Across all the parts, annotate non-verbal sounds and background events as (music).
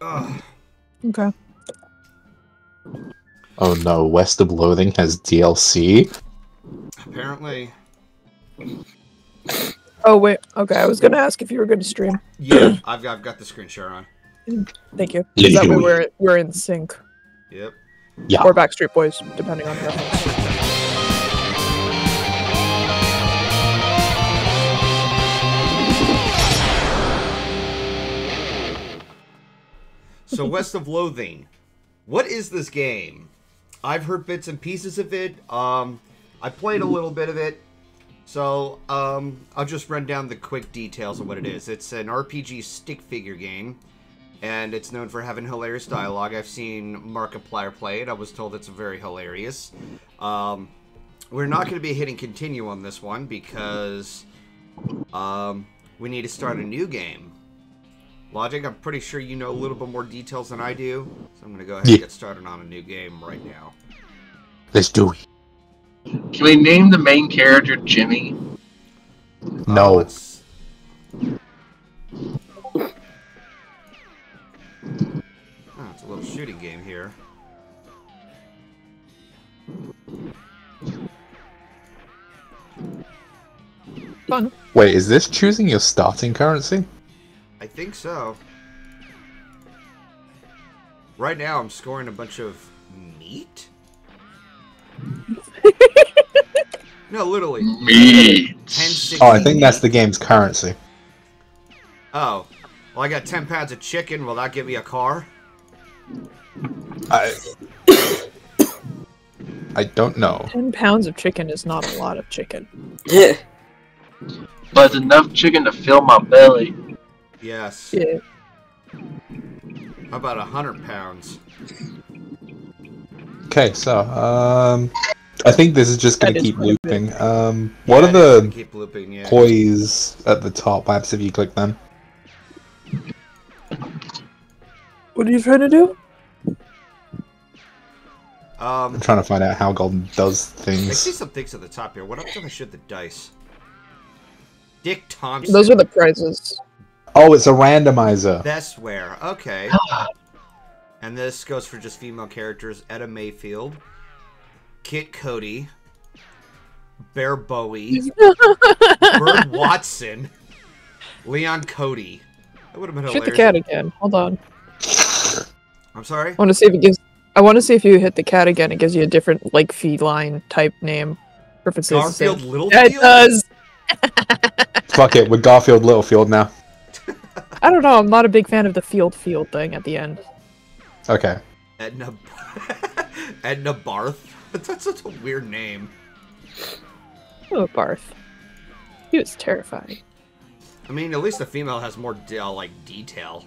Ugh. Okay. Oh no, West of Loathing has DLC. Apparently, Oh wait. Okay, I was gonna ask if you were gonna stream. yeah. I've got, I've got the screen share on. Thank you. Yeah, that way we're we're in sync. Yep. Yeah. Or Backstreet Boys, depending on preference. So West of Loathing, what is this game? I've heard bits and pieces of it. Um, I played a little bit of it. So um, I'll just run down the quick details of what it is. It's an RPG stick figure game, and it's known for having hilarious dialogue. I've seen Markiplier play it. I was told it's very hilarious. Um, we're not going to be hitting continue on this one because um, we need to start a new game. Logic, I'm pretty sure you know a little bit more details than I do, so I'm going to go ahead Yeah. and get started on a new game right now. Let's do it. Can we name the main character Jimmy? Uh, No. let's- Oh, it's a little shooting game here. Fun. Wait, is this choosing your starting currency? I think so. Right now, I'm scoring a bunch of meat. (laughs) no, literally. Me. 10, 16 Oh, I think that's the game's currency. Oh. Well, I got 10 pounds of chicken. Will that give me a car? I. I don't know. Ten pounds of chicken is not a lot of chicken. Yeah. (laughs) But it's enough chicken to fill my belly. Yes. Yeah. How about a 100 pounds? Okay, so um, I think this is just gonna keep quite a bit. looping. Um, what Yeah, are the Keep looping, yeah. toys at the top? Perhaps if you click them. What are you trying to do? Um, I'm trying to find out how Golden does things. I see some things at the top here. What up if I shoot the dice? Dick Thompson. Those are the prizes. Oh, it's a randomizer. That's where. Okay. (sighs) And this goes for just female characters: Etta Mayfield, Kit Cody, Bear Bowie, (laughs) Bird Watson, Leon Cody. That would have been Shoot the cat again. Hold on. I'm sorry. I want to see if it gives. I want to see if you hit the cat again. It gives you a different like feline type name. Or if it says the same. Garfield Littlefield. Yeah, it does. (laughs) Fuck it, with Garfield Littlefield now. I don't know. I'm not a big fan of the field field thing at the end. Okay. Edna. (laughs) Edna Barth. That's such a weird name. Oh, Barth. He was terrifying. I mean, at least the female has more de- uh, like detail.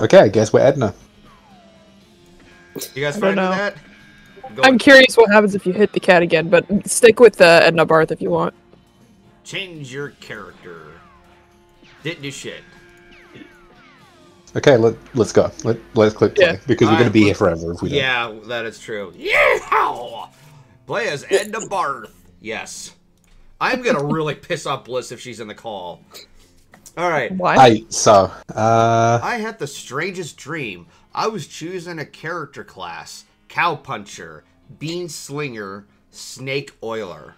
Okay, I guess we're Edna. You guys I fine don't with know. that? Go I'm curious what happens if you hit the cat again, but stick with uh, Edna Barth if you want. Change your character. Didn't do shit. Okay, let let's go. Let let's click play Yeah. because we're Alright, gonna be here forever if we don't. Yeah, that is true. Yeah! Play as Edna Barth. Yes. I'm gonna really (laughs) piss off Bliss if she's in the call. Alright. Why? I so uh I had the strangest dream. I was choosing a character class Cowpuncher, Bean Slinger, Snake Oiler.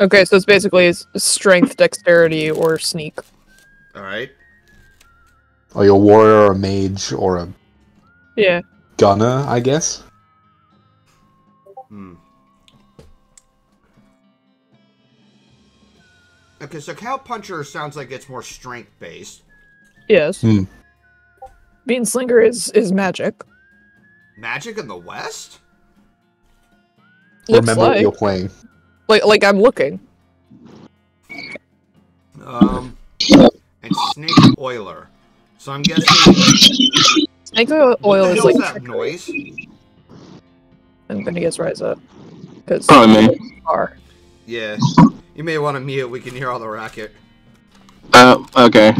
Okay, so it's basically strength, dexterity, or sneak. Alright? are you a warrior or a mage or a Yeah. gunner, I guess? Hmm. Okay, so Cowpuncher sounds like it's more strength based. Yes. Hmm. Bean Slinger is is magic. Magic in the West? Looks Remember what you're playing. Like like I'm looking. Um, and Snake Oiler. So I'm guessing. Snake oil What is like is that trickery, noise? and then he gets rise up because Probably me. are. Yeah. You may want to mute. We can hear all the racket. Uh, okay.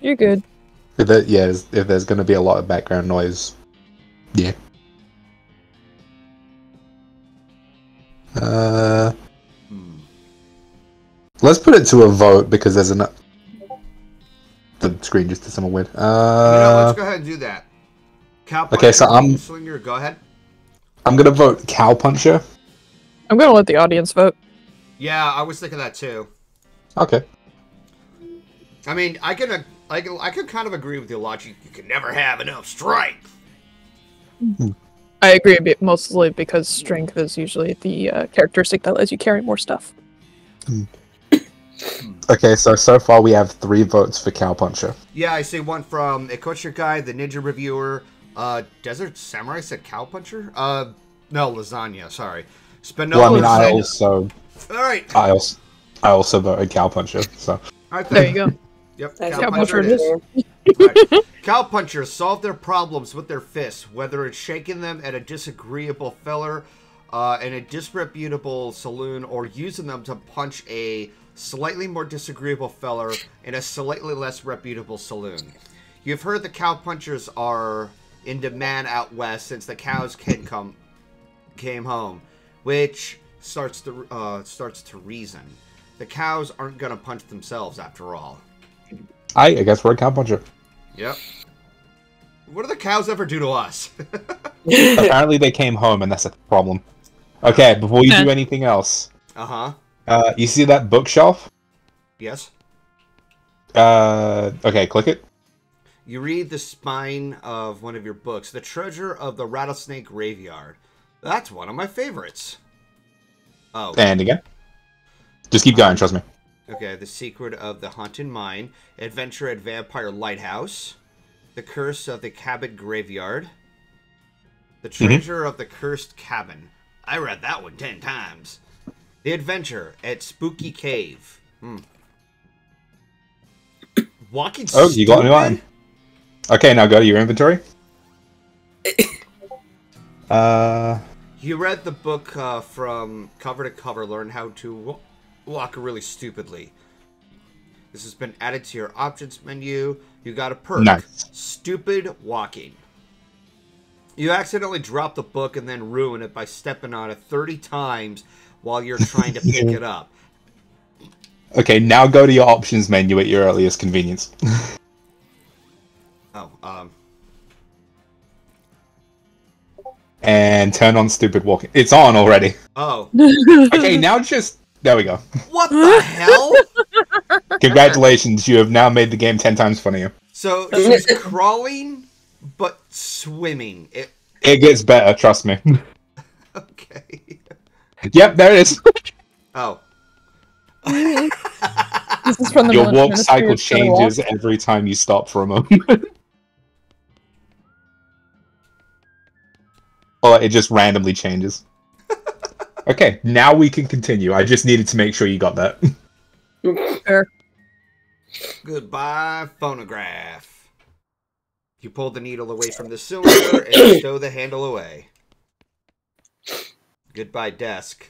You're good. If there, yeah, if there's gonna be a lot of background noise, yeah. Uh, Hmm. let's put it to a vote because there's enough. the screen just did something weird. you know, Uh, let's go ahead and do that. Cow okay, so I'm- Slinger, go ahead. I'm gonna vote Cow Puncher. I'm gonna let the audience vote. Yeah, I was thinking that too. Okay. I mean, I can, uh, I can, I can kind of agree with your logic. You can never have enough strength. I agree, mostly because strength is usually the uh, characteristic that lets you carry more stuff. Okay, so so far we have three votes for Cowpuncher. Yeah, I see one from Ikocha Guy, the Ninja Reviewer. Uh, Desert Samurai said Cowpuncher? Uh, no, Lasagna. Sorry, Spinola. Well, I mean, I said- also, All right. I also, I also voted Cowpuncher, So All right. There you go. Yep. That's Cow a puncher it puncher. Right. (laughs) Cow punchers solve their problems with their fists, whether it's shaking them at a disagreeable feller uh, in a disreputable saloon or using them to punch a slightly more disagreeable feller in a slightly less reputable saloon. You've heard the cowpunchers are in demand out west since the cow's kid come came home, which starts to uh, starts to reason. The cows aren't gonna punch themselves after all. I, I guess we're a Cow Puncher. Yep. What do the cows ever do to us? (laughs) Apparently they came home, and that's a problem. Okay, before you do anything else, uh huh. uh, you see that bookshelf? Yes. Uh, okay, click it. You read the spine of one of your books, The Treasure of the Rattlesnake Graveyard. That's one of my favorites. Oh, And again. Just keep going, trust me. Okay. The Secret of the Haunted Mine, Adventure at Vampire Lighthouse, The Curse of the Cabin Graveyard, The Treasure of the Cursed Cabin. I read that one ten times. The Adventure at Spooky Cave. Hmm. (coughs) Walking Oh, you got Stupid? item. Okay, now go to your inventory. (coughs) uh, You read the book uh, from cover to cover, learn how to wa- walk really stupidly. This has been added to your options menu. You got a perk. Nice. Stupid walking. You accidentally drop the book and then ruin it by stepping on it 30 times while you're trying to pick it up. (laughs) okay, now go to your options menu at your earliest convenience. (laughs) Oh, um, and turn on stupid walking. It's on already. oh, Okay, now just there we go. what the (laughs) hell? Congratulations, you have now made the game ten times funnier. So (laughs) she's crawling, but swimming. It, It gets better, trust me. (laughs) okay. yep, there it is. Oh, This is from the Your walk cycle of Silver Walk. changes every time you stop for a moment. or it just randomly changes. Okay, now we can continue. I just needed to make sure you got that. (laughs) Goodbye, phonograph. You pull the needle away from the cylinder and stow the handle away. Goodbye, desk.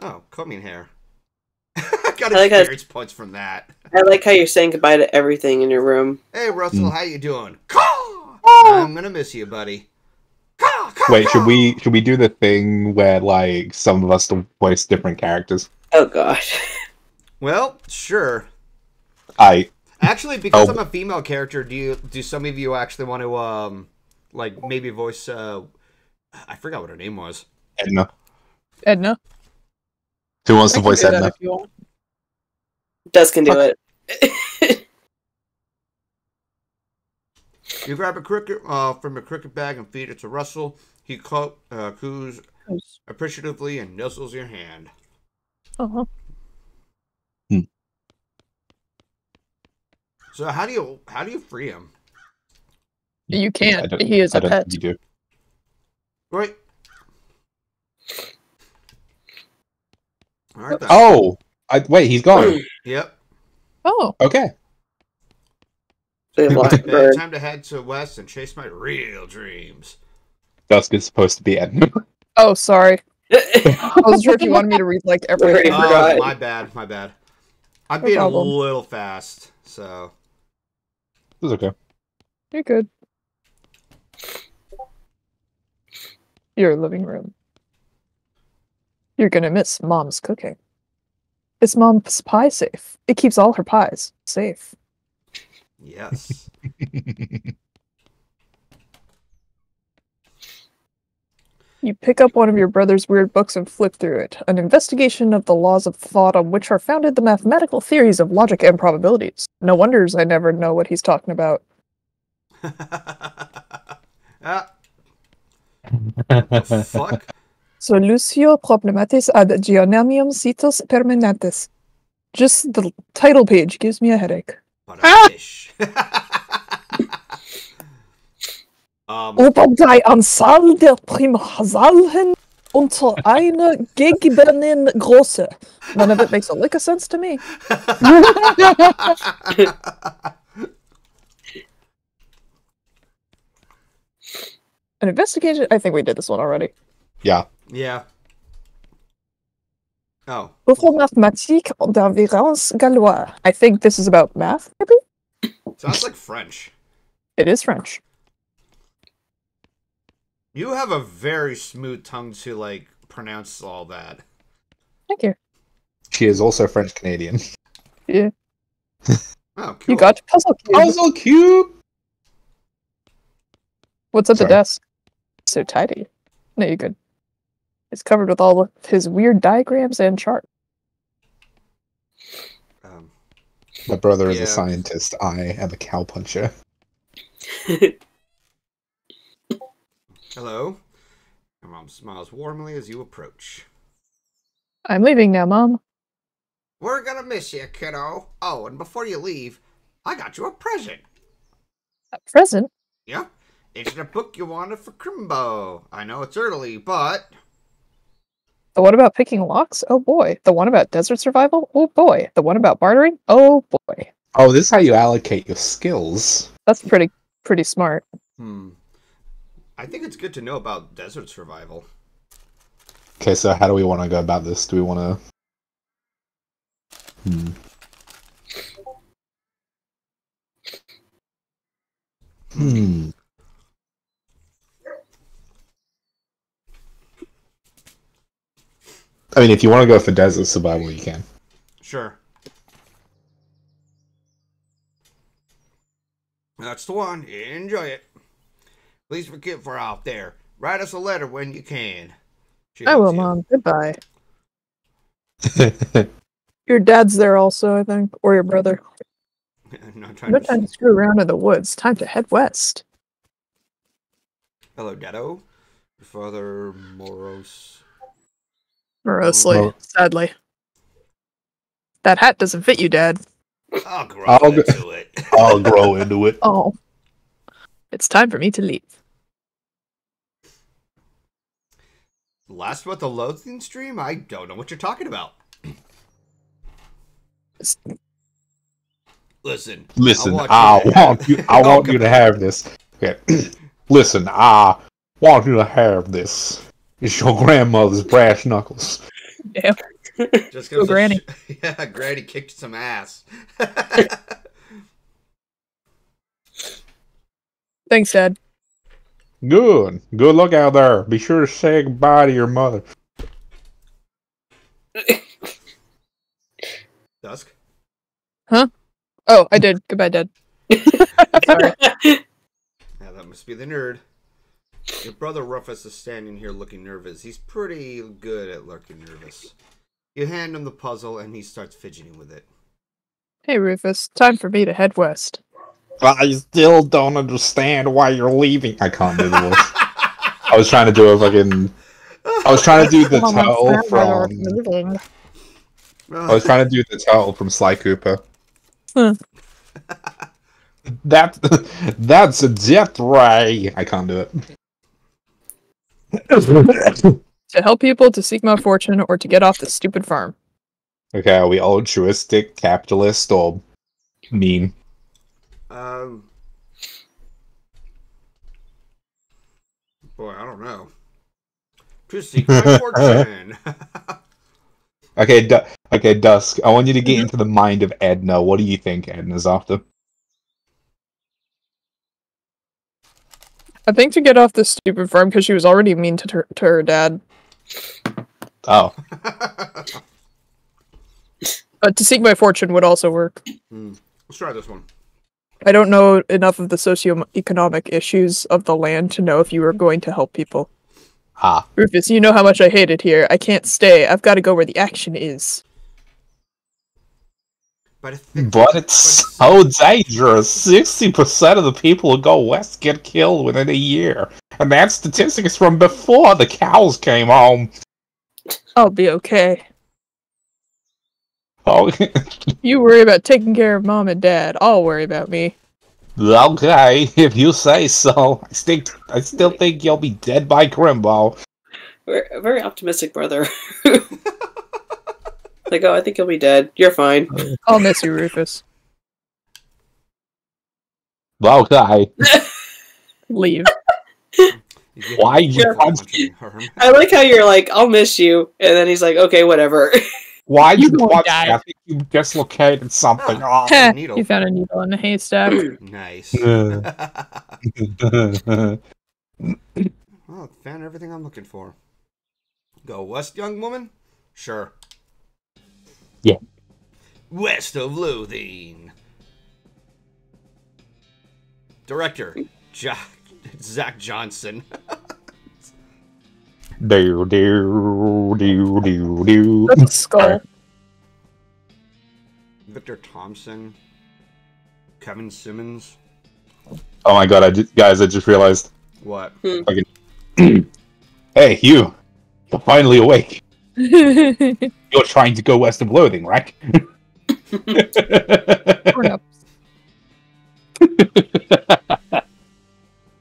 Oh, combing hair. (laughs) I got I like how- experience points from that. I like how you're saying goodbye to everything in your room. Hey. Russell, hmm. how you doing? I'm gonna miss you, buddy. Caw, caw, Wait, should we should we do the thing where like some of us voice different characters? Oh gosh. Well, sure. I Actually, because Oh. I'm a female character, do you do some of you actually want to um like maybe voice uh I forgot what her name was. Edna. Edna. Who wants to I can voice that Edna? if you want. Dust can do it. You grab a cricket uh, from a cricket bag and feed it to Russell. He co- uh, coos appreciatively and nuzzles your hand. Uh-huh. So how do you how do you free him? You can't. He is I a don't pet. think You do. Wait. All right. Then. Oh, I, wait, he's gone. (clears throat) Yep. Oh, Okay. The Right, (laughs) then, blackbird. time to head to west and chase my real dreams. Dusk is supposed to be Edna. oh, sorry. I wasn't sure if you wanted me to read like every. Oh, forgot. my bad. My bad. I'm No being problem. a little fast. So It's okay. You're good. Your living room. You're gonna miss mom's cooking. It's mom's pie safe. It keeps all her pies safe. Yes. (laughs) You pick up one of your brother's weird books and flip through it. An investigation of the laws of thought on which are founded the mathematical theories of logic and probabilities. No wonders I never know what he's talking about. (laughs) ah, the fuck? Solutio problematis ad geonomium citos permanentes. Just the title page gives me a headache. But a fish. (laughs) um, Oberdei Anzahl der Primzahlen unter (laughs) einer gegebenen Größe. None of it makes a lick (laughs) of sense to me. An investigation. I think we did this one already. yeah. yeah. Oh, Before mathématiques d'environs Galois. I think this is about math, maybe? sounds like French. It is French. You have a very smooth tongue to like pronounce all that. Thank you. She is also French Canadian. (laughs) Yeah. Oh, cool. You got puzzle cube. Puzzle cube. What's at Sorry. the desk? So tidy. No, you're good. It's covered with all of his weird diagrams and charts. Um, My brother is Yeah. a scientist. I am a cowpuncher. (laughs) hello. Your mom smiles warmly as you approach. I'm leaving now, Mom. We're gonna miss you, kiddo. Oh, and before you leave, I got you a present. A present? Yeah, it's the book you wanted for Crimbo. I know it's early, but The one about picking locks? Oh boy. The one about desert survival? Oh boy. The one about bartering? Oh boy. Oh, this is how you allocate your skills. That's pretty pretty smart. hmm, I think it's good to know about desert survival. Okay, so how do we want to go about this? Do we want to? Hmm. Hmm. I mean, if you want to go for desert survival, you can. Sure. That's the one. Enjoy it. Please forgive for out there. Write us a letter when you can. She I will, you. Mom. Goodbye. Your dad's there also, I think. Or your brother. (laughs) no time No to- time to screw around in the woods. Time to head west. Hello, Dado. Your father, morose. Morosely, Mor- sadly. That hat doesn't fit you, Dad. I'll grow I'll into it. I'll grow into it. (laughs) Oh. It's time for me to leave. Last about the loathing stream? I don't know what you're talking about. (clears throat) Listen. Listen, want I want you. I (laughs) want you to have this. Okay. (clears throat) Listen, I want you to have this. It's your grandmother's brass knuckles. Damn. (laughs) Just Go, Granny. (laughs) yeah, Granny kicked some ass. Thanks, Dad. Good. Good luck out there. Be sure to say goodbye to your mother. (laughs) Dusk. Huh? Oh, I did. Goodbye, Dad. (laughs) Sorry. (laughs) Yeah, that must be the nerd. Your brother Rufus is standing here looking nervous. He's pretty good at looking nervous. You hand him the puzzle and he starts fidgeting with it. Hey, Rufus. Time for me to head west. I still don't understand why you're leaving. I can't do the voice. I was trying to do a fucking. I was trying to do the (laughs) oh, turtle from. I was trying to do the turtle from Sly Cooper. Huh. That that's a death ray. I can't do it. (laughs) To help people to seek my fortune or to get off this stupid farm. okay, are we all altruistic, capitalist, or mean? Um. Boy, I don't know. To seek my fortune. Okay, du- okay, Dusk. I want you to get into the mind of Edna. What do you think Edna's after? I think to get off this stupid farm because she was already mean to her, to her dad. Oh, (laughs) But to seek my fortune would also work. Hmm. Let's try this one. I don't know enough of the socioeconomic issues of the land to know if you were going to help people. Ah. Rufus, you know how much I hate it here. I can't stay. I've got to go where the action is. But, I think, But it's so dangerous. 60% of the people who go west get killed within a year. And that statistic is from before the cows came home. I'll be okay. Oh, (laughs) You worry about taking care of mom and dad. I'll worry about me. okay, (laughs) if you say so. I think I still think you'll be dead by Crimbo. We're a very optimistic brother. (laughs) like, oh, I think you'll be dead. You're fine. I'll miss you, Rufus. Okay. Leave. Why you Yeah. I like how you're like, I'll miss you, and then he's like, okay, whatever. Why'd You you gonna me? die. I think you dislocated something. Ah. Oh. (laughs) needle. you found a needle in a haystack. (clears throat) Nice. Yeah. (laughs) (laughs) oh, found everything I'm looking for. Go west, young woman? Sure. Yeah. West of Loathing. Director, ja- Zack Johnson. Do do do do do. That's skull. Victor Thompson. Kevin Simmons. Oh my god, I just, guys, I just realized. What? (clears throat) Hey, you. You're finally awake. (laughs) You're trying to go west of loathing, right? (laughs)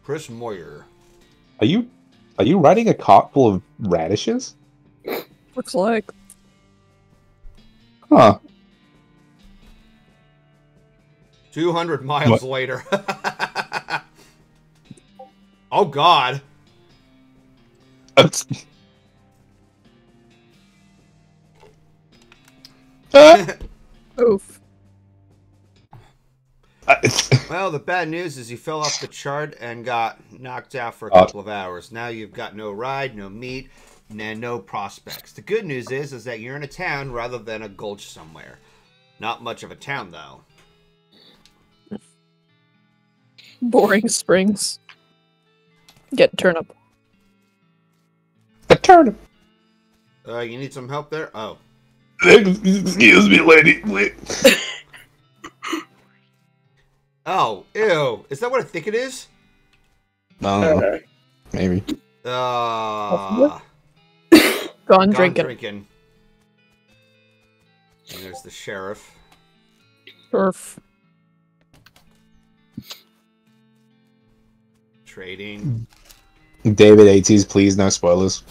Chris Moyer. are you are you riding a cart full of radishes? Looks like. Huh. 200 miles What? later. (laughs) oh, God. Uh, (laughs) Oof. (laughs) Well, the bad news is you fell off the chart and got knocked out for a Oh. couple of hours. Now you've got no ride, no meat, and no prospects. The good news is, is that you're in a town rather than a gulch somewhere. Not much of a town, though. Boring springs. Get turnip. the turnip. Uh, you need some help there? Oh. (laughs) Excuse me, lady. (laughs) Wait. Oh, ew. Is that what I think it is? No, Uh, maybe. Uh, Gone gone drinking. drinking. And there's the sheriff. Turf. Trading. David ATs, please, no spoilers.